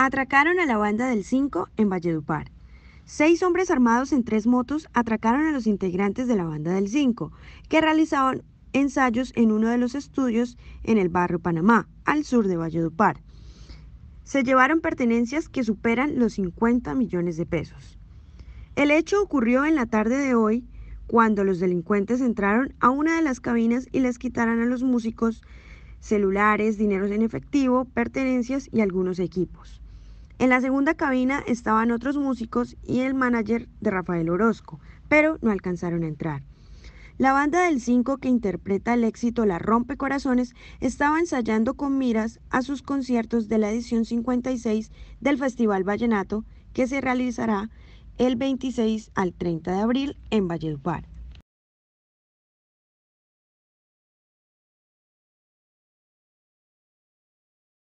Atracaron a la banda del 5 en Valledupar. Seis hombres armados en tres motos atracaron a los integrantes de la banda del 5, que realizaban ensayos en uno de los estudios en el barrio Panamá, al sur de Valledupar. Se llevaron pertenencias que superan los 50 millones de pesos. El hecho ocurrió en la tarde de hoy, cuando los delincuentes entraron a una de las cabinas y les quitaron a los músicos celulares, dineros en efectivo, pertenencias y algunos equipos. En la segunda cabina estaban otros músicos y el manager de Rafael Orozco, pero no alcanzaron a entrar. La banda del 5 que interpreta el éxito La Rompe Corazones estaba ensayando con miras a sus conciertos de la edición 56 del Festival Vallenato que se realizará el 26 al 30 de abril en Valledupar.